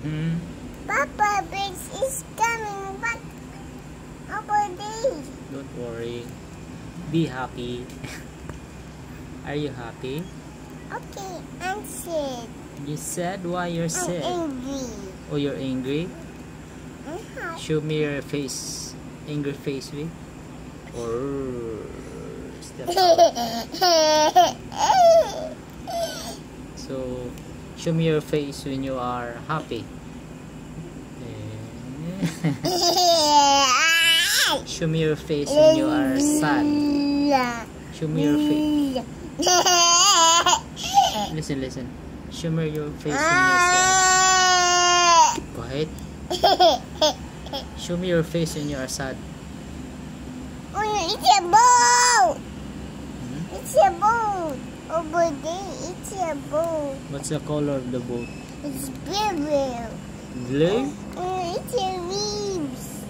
Hmm. Papa Bear is coming back over there. Don't worry. Be happy. Are you happy? Okay, I'm sad. You said why you're I'm sad. angry. Oh, you're angry? Uh-huh. Show me your face. Angry face, we. Or step out. So, show me your face when you are happy. Eh. show me your face when you are sad. Show me your face. Listen, listen. Show me your face when you're sad. Quiet. Show me your face when you are sad. Oh, it's a boat. Hmm? It's a boat. Over there, it's a boat. What's the color of the boat? It's blue. Blue? Oh, it's a leaves.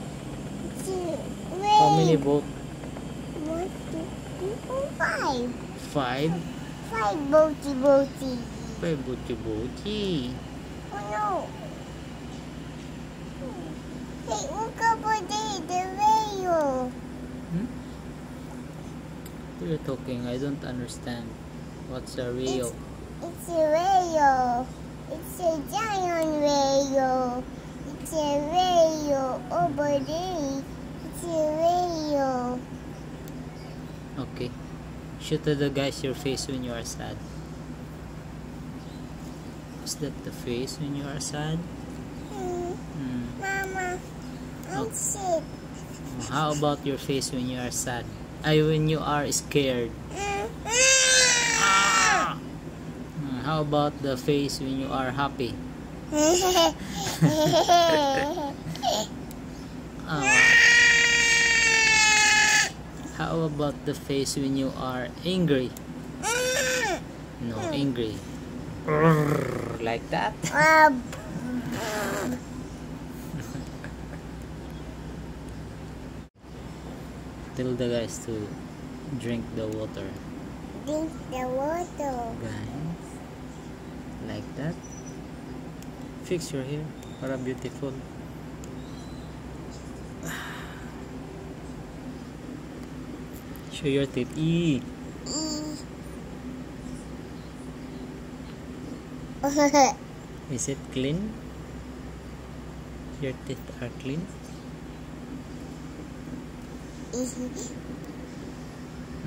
It's a How many red. boat? One, two, three, four, five. Five? Five boaty boaty. Five boaty boaty. Oh no. Hey, look over there, the rail. Hmm? What are you talking? I don't understand. What's a Rio? It's a rail. It's a giant rail. It's a rail over there. It's a rail. Okay. Show to the guys your face when you are sad. Is that the face when you are sad? Hmm, Hmm. Mama, I'm Oh. sick. How about your face when you are sad? I when you are scared. Hmm, How about the face when you are happy? Uh, how about the face when you are angry? No, angry. Like that? Tell the guys to drink the water. drink the water. Guys. Like that. Fix your hair para beautiful. Show your teeth. Eee. Is it clean? Your teeth are clean?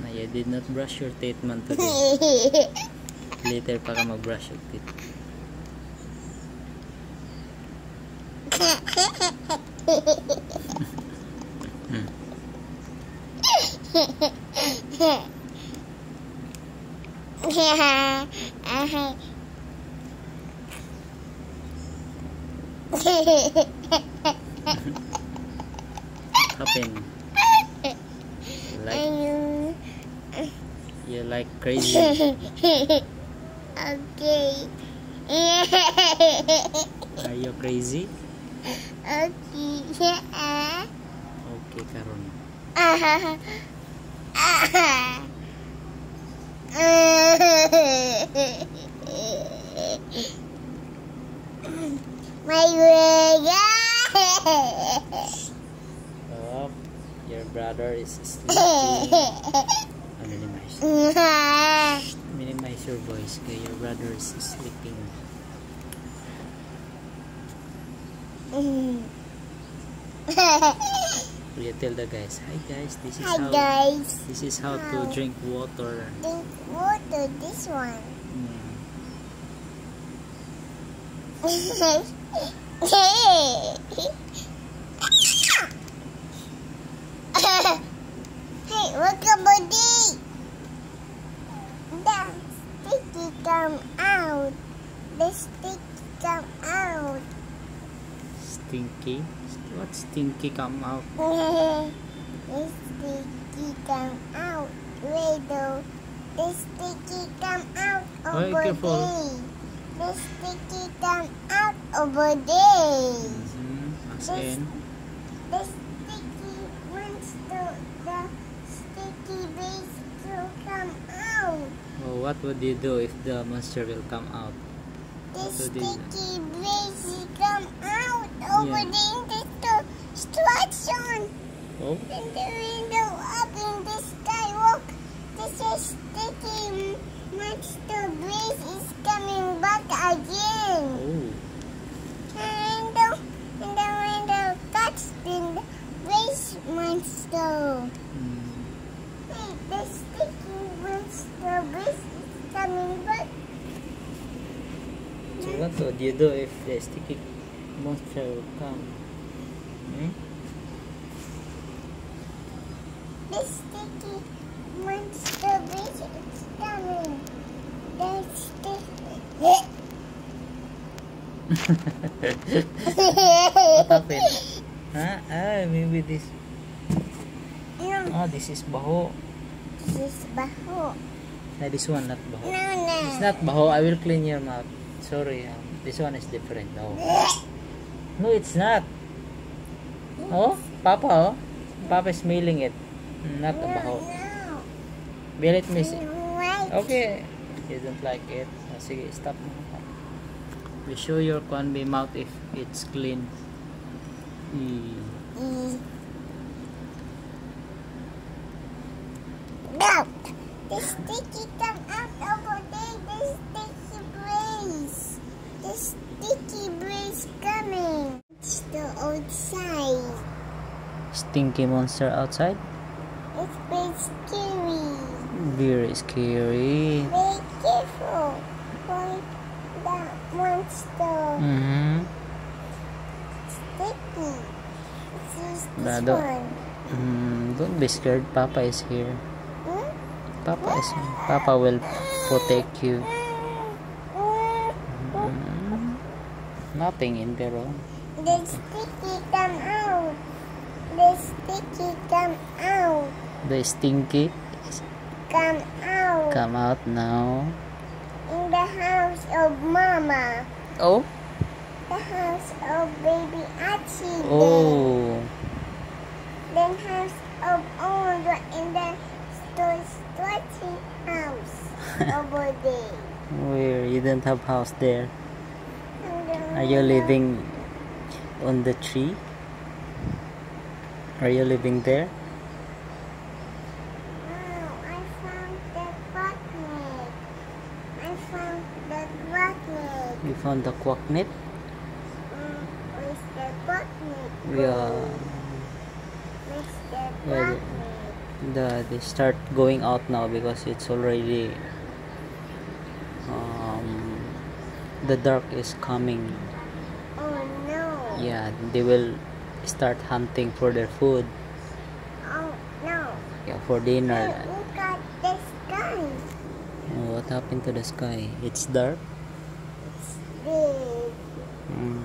No, you did not brush your teeth man today. Later pa ka mag-brush your teeth. Happen. You like, you like crazy. Okay. Are you crazy? okay. Yeah. Okay, karon. My leg. Oh, your brother is sleeping. Oh, minimize. Your voice your brother is sleeping. Will you tell the guys, hi guys, this is Hi how guys. this is how to drink water. Drink water. This one. Mm. hey, look about this. The sticky come out. The sticky come out. Stinky? What stinky come out? the sticky come out. Riddle. The sticky come out over there. The sticky come out over there. Mm-hmm. As This- in, The sticky wants to the sticky base to come out. oh, what would you do if the monster will come out? The sticky breeze come out over Yeah. the. Oh, In the window up in the skywalk. This is sticky would you do if the sticky monster will come? Hmm? The sticky monster is coming. The sticky. what happened? Huh? Ah, maybe this. No, Oh, this is baho. this is baho. No, this one not No, baho. no. It's not baho. I will clean your mouth. Sorry. Um, this one is different. No. No, it's not. Oh, Papa, oh. Papa is it. Not a baho. No, Will it miss okay you don't like it. Oh, sige, stop. We show your Kwanbi mouth if it's clean. No. The sticky come out over there. The sticky breeze. The sticky breeze coming. It's the outside. Stinky monster outside? It's very scary. Very scary. Be careful for that monster. Mm-hmm. Sticky. This is this Brado. one. Mm, don't be scared. Papa is here. Hmm? Papa is here. Papa will protect you. Mm. Mm, nothing in. Oh. The sticky come out. The sticky come out. The stinky Come out. come out now. In the house of mama. Oh. The house of baby Archie. Oh. Then house of Olga. And then store stretchy house over there. Where you don't have house there. Are you living on the tree? Are you living there? Wow, I found the bucket. I found the bucket. You found the quack net? Mm, where's the bucket? Yeah. Where's the Well, the they start going out now because it's already um, the dark is coming Oh no. yeah they will start hunting for their food Oh no. yeah for dinner Hey, look at the sky. Oh, what happened to the sky it's dark It's big. mm.